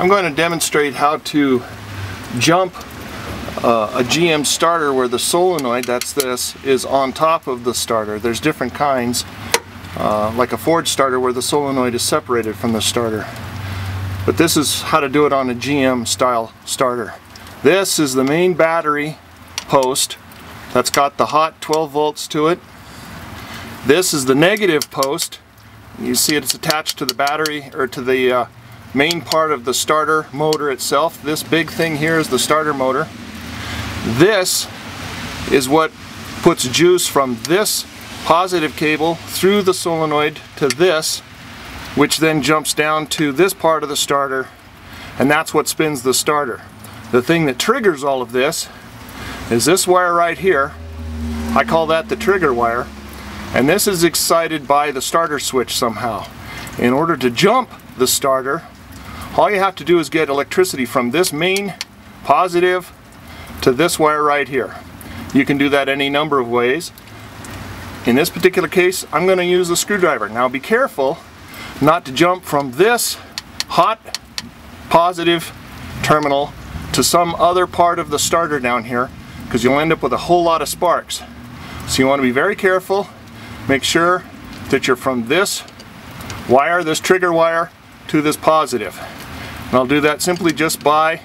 I'm going to demonstrate how to jump uh, a GM starter where the solenoid, that's this, is on top of the starter. There's different kinds, uh, like a Ford starter where the solenoid is separated from the starter. But this is how to do it on a GM style starter. This is the main battery post that's got the hot 12 volts to it. This is the negative post. You see it's attached to the battery or to the uh, main part of the starter motor itself. This big thing here is the starter motor. This is what puts juice from this positive cable through the solenoid to this, which then jumps down to this part of the starter, and that's what spins the starter. The thing that triggers all of this is this wire right here. I call that the trigger wire. And this is excited by the starter switch somehow. In order to jump the starter, all you have to do is get electricity from this main positive to this wire right here. You can do that any number of ways. In this particular case, I'm going to use a screwdriver. Now be careful not to jump from this hot positive terminal to some other part of the starter down here because you'll end up with a whole lot of sparks. So you want to be very careful. Make sure that you're from this wire, this trigger wire, to this positive. And I'll do that simply just by